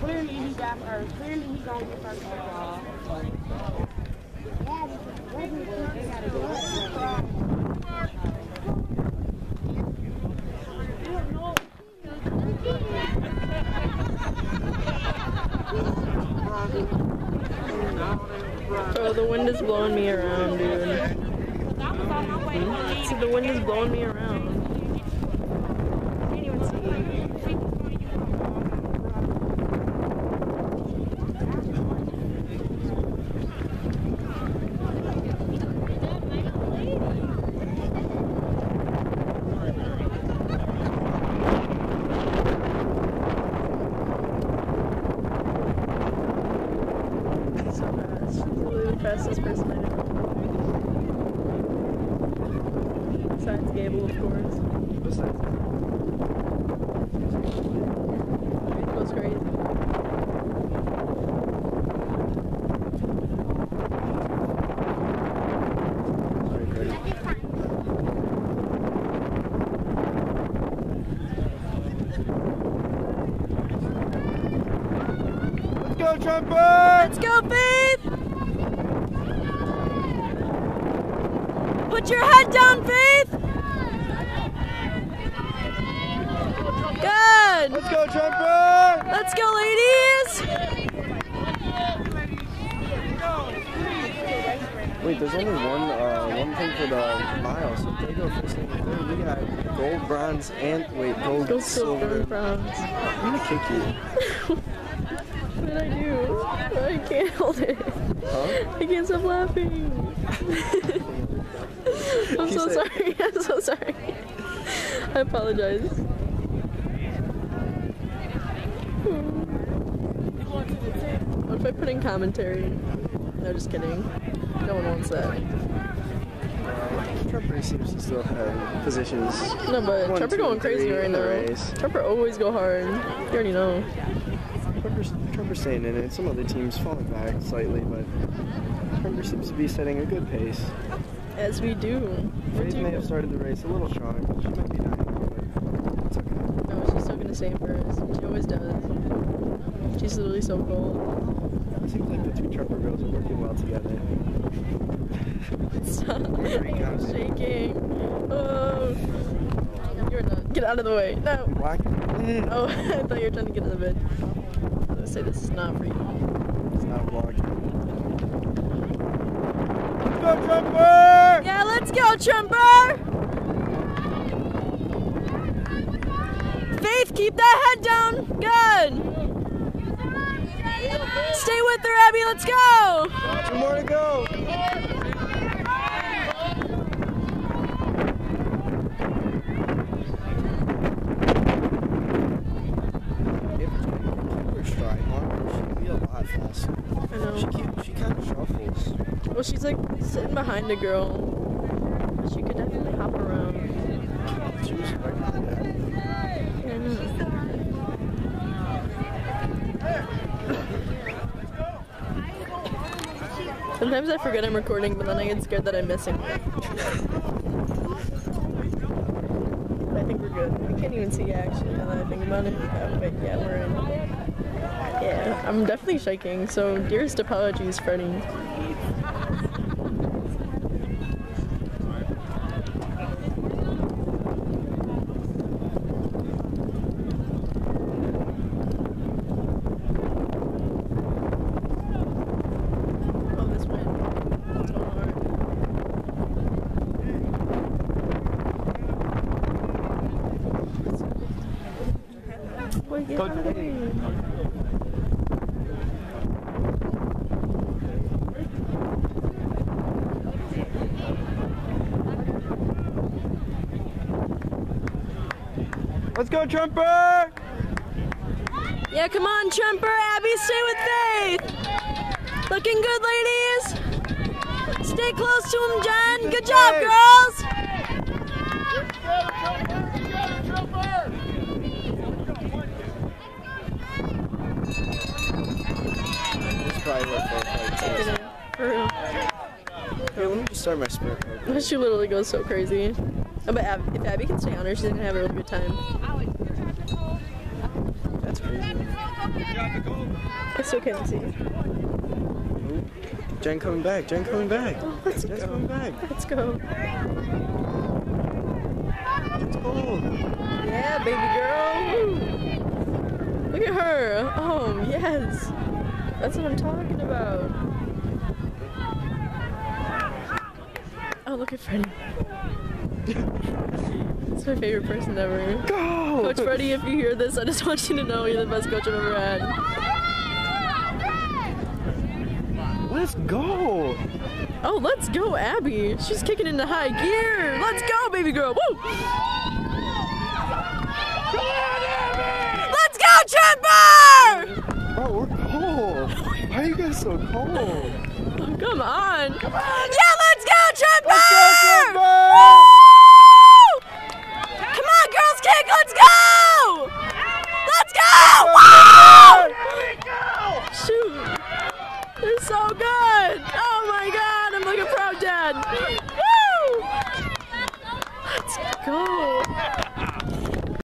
Clearly he got first. Clearly he gonna get first overall. Oh, the wind is blowing me around, dude. See, the wind is blowing me around. Fastest person I know. Besides Gable, of course. Goes crazy. Let's go, Tremper! Let's go, Faith! Put your head down, Faith! Good! Let's go, Tremper! Let's go, ladies! Wait, there's only one uh, one thing for the miles. If they go first and third, we got gold, bronze, and wait, gold, Go silver. silver bronze. I'm gonna kick you. What did I do? I can't hold it. Huh? I can't stop laughing. I'm so sorry. I'm so sorry. I apologize. What if I put in commentary? No, just kidding. No one wants that. Tremper seems to still have positions. No, but One, Trevor two, going crazy right in the now. race. Trevor always go hard. You already know. Tremper's, Tremper's staying in it. Some other teams falling back slightly, but Tremper seems to be setting a good pace. As we do. Faith may have started the race a little strong. She might be dying, but it's okay. No, she's still gonna save hers. She always does. She's literally so cold. It seems like the two Tremper girls are working well together. Stop. I'm shaking. Oh. You're not. Get out of the way. No. Black. Oh, I thought you were trying to get in the bed. I was gonna say this is not for you. It's not a vlog. Let's go, Tremper! Yeah, let's go, Tremper! Faith, keep that head down. Good. Stay with her, Abby. Let's go. Two more to go. If Tremper's stride longer, she'd be a lot faster. I know. She keep, she kind of shuffles. Well, she's like sitting behind a girl. She could definitely hop around. Sometimes I forget I'm recording, but then I get scared that I'm missing. I think we're good. I can't even see actually now that I think about it. Oh, but yeah, we're in. Yeah, I'm definitely shaking, so dearest apologies, Freddie. Oh, this went so hard. Boy, get out of the way. Let's go, Tremper! Yeah, come on, Tremper. Abby, stay with Faith. Looking good, ladies. Stay close to him, Jen. Good job, girls. It's probably what both like For real. Here, let me just start my. She literally goes so crazy. Oh, But Ab- if Abby can stay on her, she's gonna have a really good time. That's crazy. I still can't see. Ooh. Jen coming back. Jen coming back. Oh, let's Jen's go. coming back. Let's go. Let's go. Yeah, baby girl. Woo. Look at her. Oh, yes. That's what I'm talking about. Oh, look at Freddie. That's my favorite person ever. Go. Coach Freddie, if you hear this, I just want you to know you're the best coach I've ever had. Let's go. Oh, let's go, Abby. She's kicking into high gear. Let's go, baby girl. Woo! Let's go, Tremper! Bro, oh, we're cold. Why are you guys so cold?